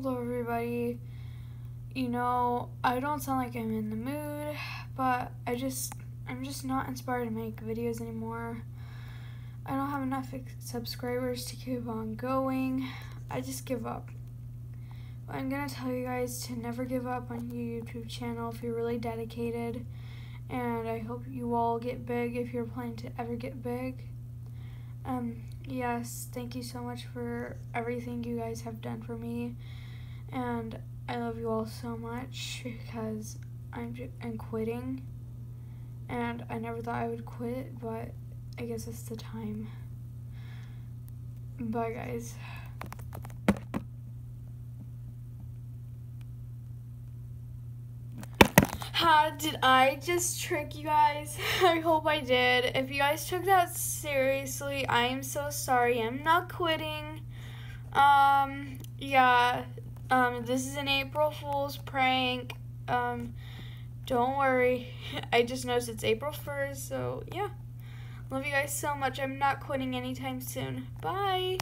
Hello, everybody. You know, I don't sound like I'm in the mood, but I just, I'm just not inspired to make videos anymore. I don't have enough subscribers to keep on going. I just give up. But I'm gonna tell you guys to never give up on your YouTube channel if you're really dedicated. And I hope you all get big if you're planning to ever get big. Um, yes, thank you so much for everything you guys have done for me. And I love you all so much because I'm, I'm quitting. And I never thought I would quit, but I guess it's the time. Bye, guys. How did I just trick you guys? I hope I did. If you guys took that seriously, I am so sorry. I'm not quitting. Um, yeah. Um, this is an April Fool's prank. Um, don't worry. I just noticed it's April 1st, so yeah. Love you guys so much. I'm not quitting anytime soon. Bye.